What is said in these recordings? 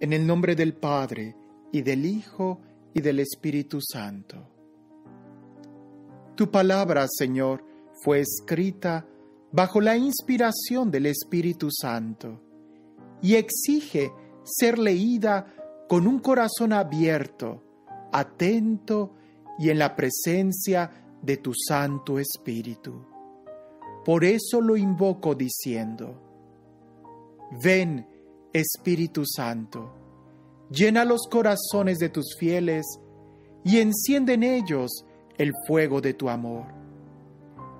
En el nombre del Padre, y del Hijo, y del Espíritu Santo. Tu palabra, Señor, fue escrita bajo la inspiración del Espíritu Santo y exige ser leída con un corazón abierto, atento y en la presencia de tu Santo Espíritu. Por eso lo invoco diciendo, ven Espíritu Santo, llena los corazones de tus fieles y enciende en ellos el fuego de tu amor.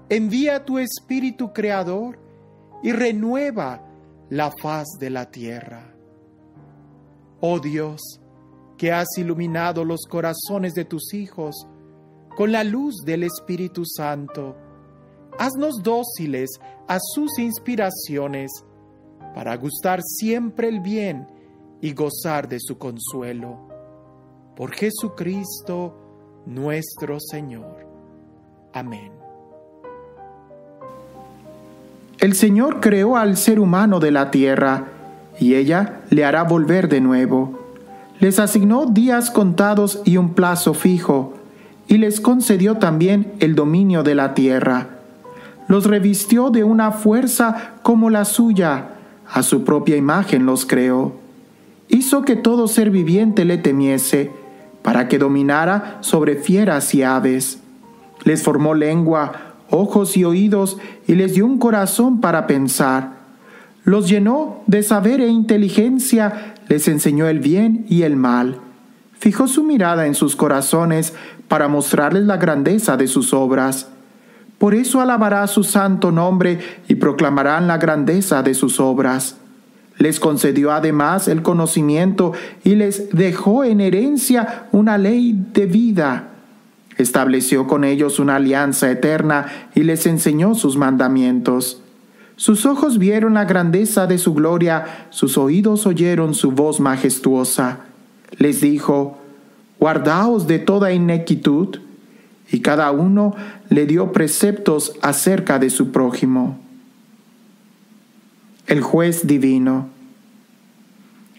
Envía tu Espíritu Creador y renueva la faz de la tierra. Oh Dios, que has iluminado los corazones de tus hijos con la luz del Espíritu Santo, haznos dóciles a sus inspiraciones para gustar siempre el bien y gozar de su consuelo. Por Jesucristo nuestro Señor. Amén. El Señor creó al ser humano de la tierra, y ella le hará volver de nuevo. Les asignó días contados y un plazo fijo, y les concedió también el dominio de la tierra. Los revistió de una fuerza como la suya, a su propia imagen los creó. Hizo que todo ser viviente le temiese, para que dominara sobre fieras y aves. Les formó lengua, ojos y oídos, y les dio un corazón para pensar. Los llenó de saber e inteligencia, les enseñó el bien y el mal. Fijó su mirada en sus corazones para mostrarles la grandeza de sus obras. Por eso alabará su santo nombre y proclamarán la grandeza de sus obras. Les concedió además el conocimiento y les dejó en herencia una ley de vida. Estableció con ellos una alianza eterna y les enseñó sus mandamientos. Sus ojos vieron la grandeza de su gloria, sus oídos oyeron su voz majestuosa. Les dijo, Guardaos de toda inequitud y cada uno le dio preceptos acerca de su prójimo. El juez divino.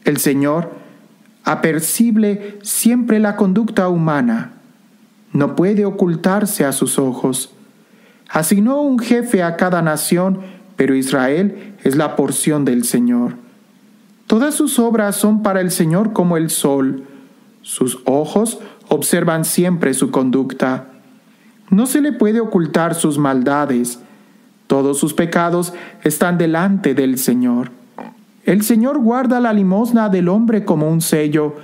El Señor apercible siempre la conducta humana. No puede ocultarse a sus ojos. Asignó un jefe a cada nación, pero Israel es la porción del Señor. Todas sus obras son para el Señor como el sol. Sus ojos observan siempre su conducta. No se le puede ocultar sus maldades. Todos sus pecados están delante del Señor. El Señor guarda la limosna del hombre como un sello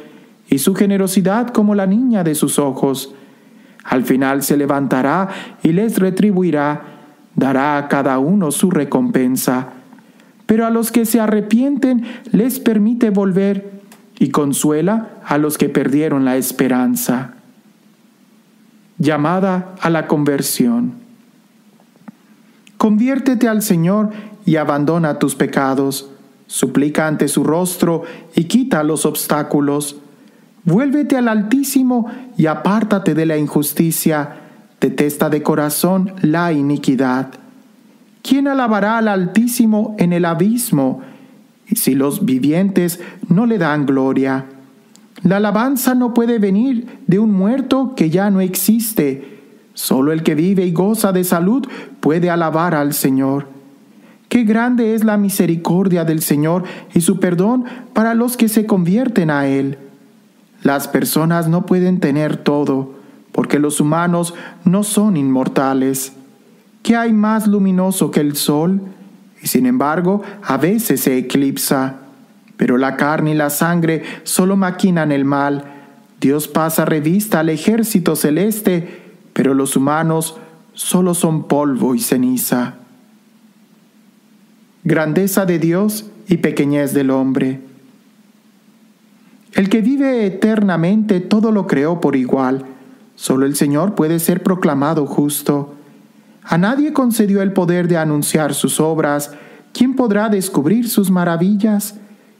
y su generosidad como la niña de sus ojos. Al final se levantará y les retribuirá, dará a cada uno su recompensa. Pero a los que se arrepienten les permite volver y consuela a los que perdieron la esperanza llamada a la conversión. Conviértete al Señor y abandona tus pecados. Suplica ante su rostro y quita los obstáculos. Vuélvete al Altísimo y apártate de la injusticia. Detesta de corazón la iniquidad. ¿Quién alabará al Altísimo en el abismo? Si los vivientes no le dan gloria. La alabanza no puede venir de un muerto que ya no existe. Solo el que vive y goza de salud puede alabar al Señor. Qué grande es la misericordia del Señor y su perdón para los que se convierten a Él. Las personas no pueden tener todo, porque los humanos no son inmortales. ¿Qué hay más luminoso que el sol? Y sin embargo, a veces se eclipsa. Pero la carne y la sangre solo maquinan el mal. Dios pasa revista al ejército celeste, pero los humanos solo son polvo y ceniza. Grandeza de Dios y pequeñez del hombre. El que vive eternamente todo lo creó por igual. Solo el Señor puede ser proclamado justo. A nadie concedió el poder de anunciar sus obras. ¿Quién podrá descubrir sus maravillas?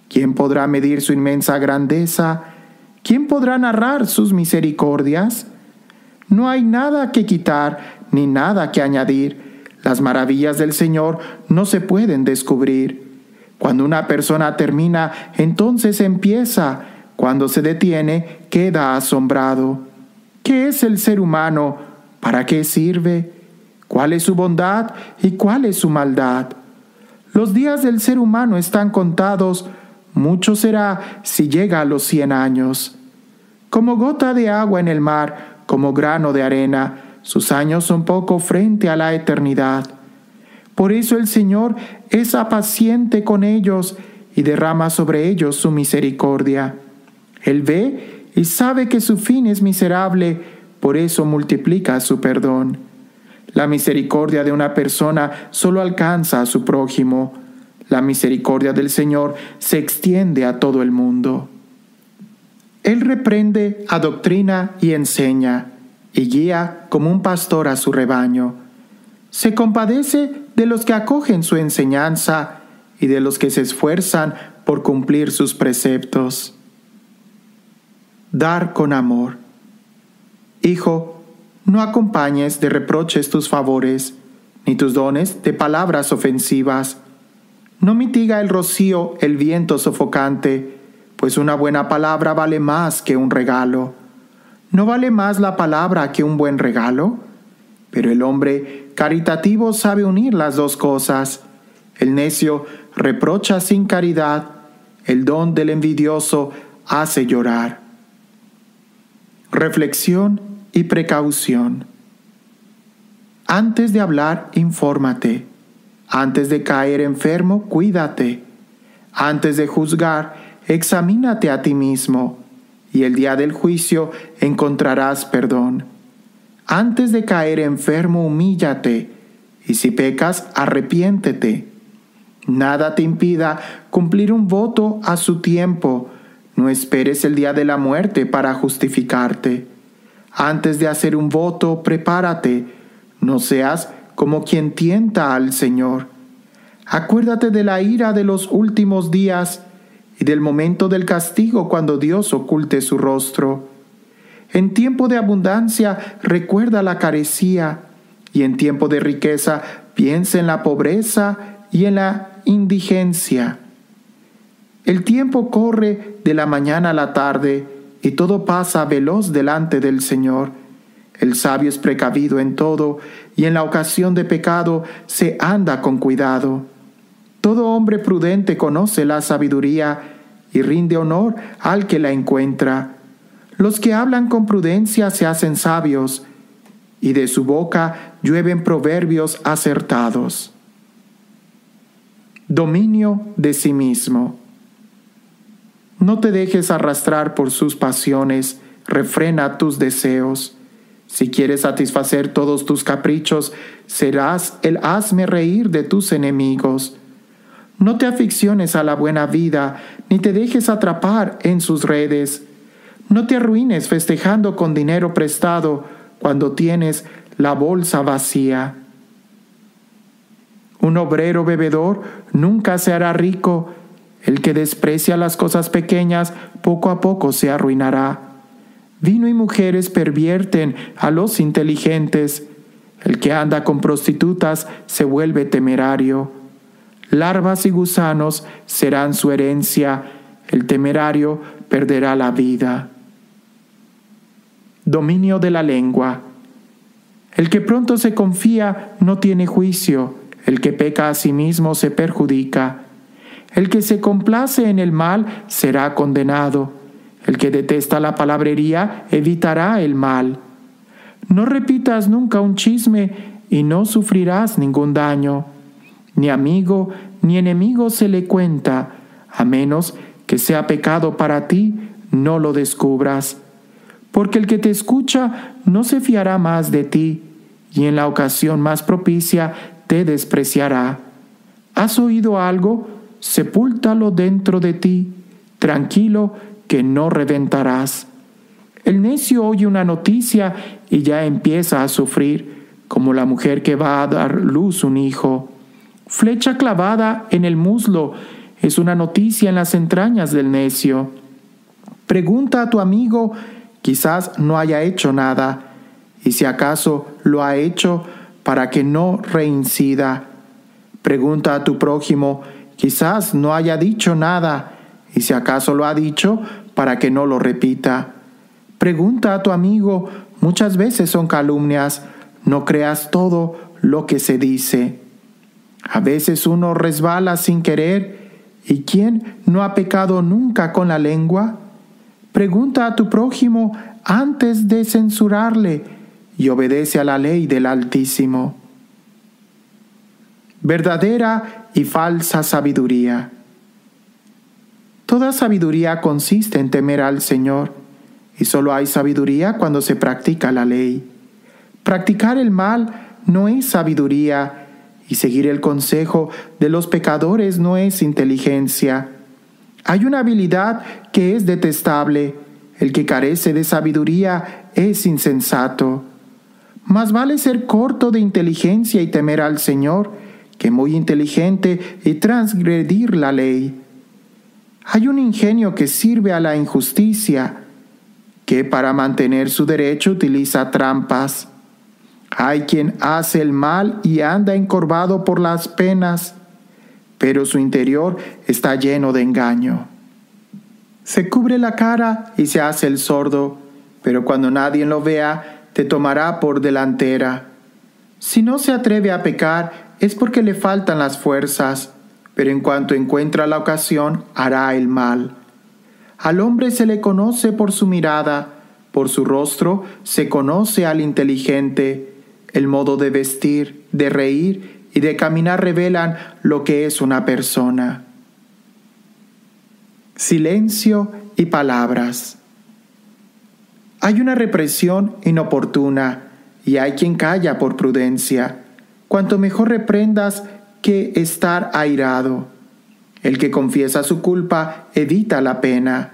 ¿Quién podrá medir su inmensa grandeza? ¿Quién podrá narrar sus misericordias? No hay nada que quitar ni nada que añadir. Las maravillas del Señor no se pueden descubrir. Cuando una persona termina, entonces empieza. Cuando se detiene, queda asombrado. ¿Qué es el ser humano? ¿Para qué sirve? ¿Cuál es su bondad y cuál es su maldad? Los días del ser humano están contados, mucho será si llega a los cien años. Como gota de agua en el mar, como grano de arena, sus años son poco frente a la eternidad. Por eso el Señor es apaciente con ellos y derrama sobre ellos su misericordia. Él ve y sabe que su fin es miserable, por eso multiplica su perdón. La misericordia de una persona solo alcanza a su prójimo. La misericordia del Señor se extiende a todo el mundo. Él reprende, adoctrina y enseña, y guía como un pastor a su rebaño. Se compadece de los que acogen su enseñanza y de los que se esfuerzan por cumplir sus preceptos. Dar con amor. Hijo, no acompañes de reproches tus favores, ni tus dones de palabras ofensivas. No mitiga el rocío el viento sofocante, pues una buena palabra vale más que un regalo. ¿No vale más la palabra que un buen regalo? Pero el hombre caritativo sabe unir las dos cosas. El necio reprocha sin caridad, el don del envidioso hace llorar. Reflexión y precaución. Antes de hablar, infórmate. Antes de caer enfermo, cuídate. Antes de juzgar, examínate a ti mismo, y el día del juicio encontrarás perdón. Antes de caer enfermo, humíllate, y si pecas, arrepiéntete. Nada te impida cumplir un voto a su tiempo. No esperes el día de la muerte para justificarte. Antes de hacer un voto, prepárate. No seas como quien tienta al Señor. Acuérdate de la ira de los últimos días y del momento del castigo cuando Dios oculte su rostro. En tiempo de abundancia recuerda la carecía y en tiempo de riqueza piensa en la pobreza y en la indigencia. El tiempo corre de la mañana a la tarde y todo pasa veloz delante del Señor. El sabio es precavido en todo y en la ocasión de pecado se anda con cuidado. Todo hombre prudente conoce la sabiduría y rinde honor al que la encuentra. Los que hablan con prudencia se hacen sabios, y de su boca llueven proverbios acertados. Dominio de sí mismo. No te dejes arrastrar por sus pasiones, refrena tus deseos. Si quieres satisfacer todos tus caprichos, serás el hazme reír de tus enemigos. No te aficiones a la buena vida, ni te dejes atrapar en sus redes. No te arruines festejando con dinero prestado cuando tienes la bolsa vacía. Un obrero bebedor nunca se hará rico. El que desprecia las cosas pequeñas poco a poco se arruinará. Vino y mujeres pervierten a los inteligentes. El que anda con prostitutas se vuelve temerario. Larvas y gusanos serán su herencia. El temerario perderá la vida dominio de la lengua. El que pronto se confía no tiene juicio, el que peca a sí mismo se perjudica. El que se complace en el mal será condenado. El que detesta la palabrería evitará el mal. No repitas nunca un chisme y no sufrirás ningún daño. Ni amigo ni enemigo se le cuenta, a menos que sea pecado para ti, no lo descubras porque el que te escucha no se fiará más de ti, y en la ocasión más propicia te despreciará. ¿Has oído algo? Sepúltalo dentro de ti, tranquilo que no reventarás. El necio oye una noticia y ya empieza a sufrir, como la mujer que va a dar luz un hijo. Flecha clavada en el muslo es una noticia en las entrañas del necio. Pregunta a tu amigo Quizás no haya hecho nada, y si acaso lo ha hecho para que no reincida. Pregunta a tu prójimo quizás no haya dicho nada, y si acaso lo ha dicho, para que no lo repita. Pregunta a tu amigo, muchas veces son calumnias, no creas todo lo que se dice. A veces uno resbala sin querer, ¿y quién no ha pecado nunca con la lengua? Pregunta a tu prójimo antes de censurarle y obedece a la ley del Altísimo. Verdadera y falsa sabiduría. Toda sabiduría consiste en temer al Señor, y solo hay sabiduría cuando se practica la ley. Practicar el mal no es sabiduría, y seguir el consejo de los pecadores no es inteligencia. Hay una habilidad que es detestable. El que carece de sabiduría es insensato. Más vale ser corto de inteligencia y temer al Señor que muy inteligente y transgredir la ley. Hay un ingenio que sirve a la injusticia, que para mantener su derecho utiliza trampas. Hay quien hace el mal y anda encorvado por las penas, pero su interior está lleno de engaño. Se cubre la cara y se hace el sordo, pero cuando nadie lo vea, te tomará por delantera. Si no se atreve a pecar, es porque le faltan las fuerzas pero en cuanto encuentra la ocasión hará el mal. Al hombre se le conoce por su mirada, por su rostro se conoce al inteligente. El modo de vestir, de reír y de caminar revelan lo que es una persona. Silencio y palabras. Hay una represión inoportuna y hay quien calla por prudencia. Cuanto mejor reprendas, que estar airado. El que confiesa su culpa evita la pena.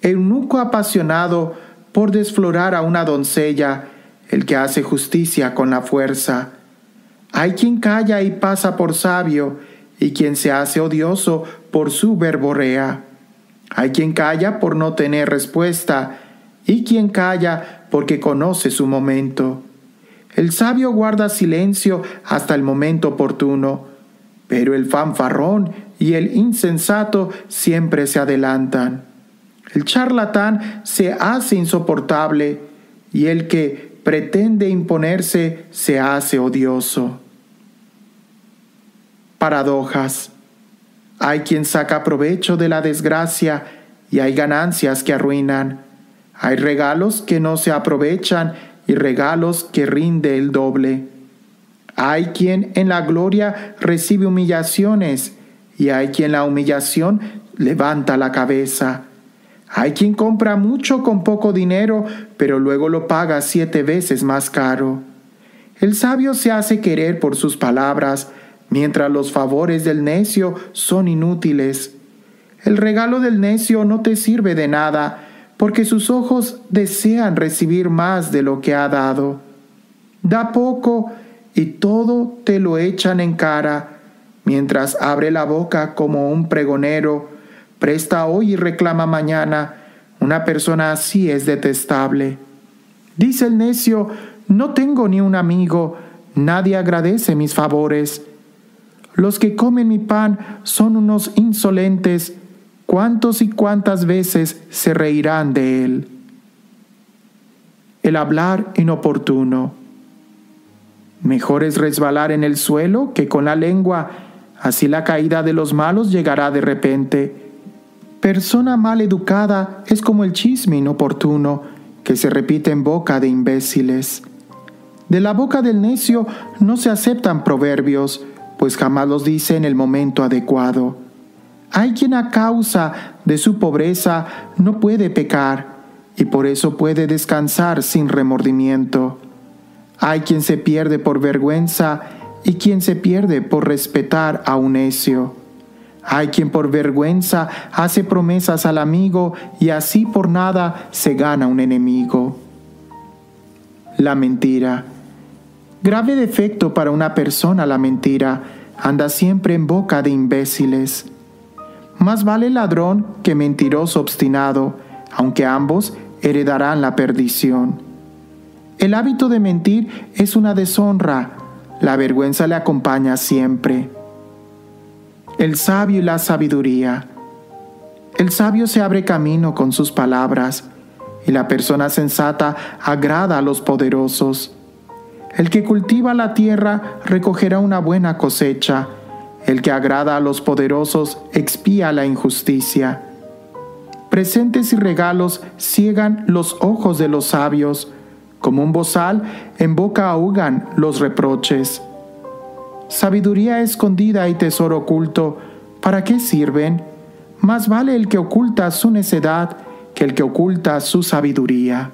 Eunuco apasionado por desflorar a una doncella, el que hace justicia con la fuerza. Hay quien calla y pasa por sabio, y quien se hace odioso por su verborea. Hay quien calla por no tener respuesta, y quien calla porque conoce su momento. El sabio guarda silencio hasta el momento oportuno, pero el fanfarrón y el insensato siempre se adelantan. El charlatán se hace insoportable y el que pretende imponerse se hace odioso. Paradojas. Hay quien saca provecho de la desgracia y hay ganancias que arruinan. Hay regalos que no se aprovechan y regalos que rinde el doble. Hay quien en la gloria recibe humillaciones y hay quien la humillación levanta la cabeza. Hay quien compra mucho con poco dinero, pero luego lo paga siete veces más caro. El sabio se hace querer por sus palabras, mientras los favores del necio son inútiles. El regalo del necio no te sirve de nada, porque sus ojos desean recibir más de lo que ha dado. Da poco y todo te lo echan en cara, mientras abre la boca como un pregonero, presta hoy y reclama mañana. Una persona así es detestable. Dice el necio, no tengo ni un amigo, nadie agradece mis favores. Los que comen mi pan son unos insolentes, ¿Cuántos y cuántas veces se reirán de él? El hablar inoportuno. Mejor es resbalar en el suelo que con la lengua, así la caída de los malos llegará de repente. Persona mal educada es como el chisme inoportuno que se repite en boca de imbéciles. De la boca del necio no se aceptan proverbios, pues jamás los dice en el momento adecuado. Hay quien a causa de su pobreza no puede pecar y por eso puede descansar sin remordimiento. Hay quien se pierde por vergüenza y quien se pierde por respetar a un necio. Hay quien por vergüenza hace promesas al amigo y así por nada se gana un enemigo. La mentira. Grave defecto para una persona la mentira. Anda siempre en boca de imbéciles. Más vale ladrón que mentiroso obstinado, aunque ambos heredarán la perdición. El hábito de mentir es una deshonra, la vergüenza le acompaña siempre. el sabio y la sabiduría. El sabio se abre camino con sus palabras, y la persona sensata agrada a los poderosos. El que cultiva la tierra recogerá una buena cosecha, el que agrada a los poderosos expía la injusticia. Presentes y regalos ciegan los ojos de los sabios, como un bozal en boca ahogan los reproches. Sabiduría escondida y tesoro oculto, ¿para qué sirven? Más vale el que oculta su necedad que el que oculta su sabiduría.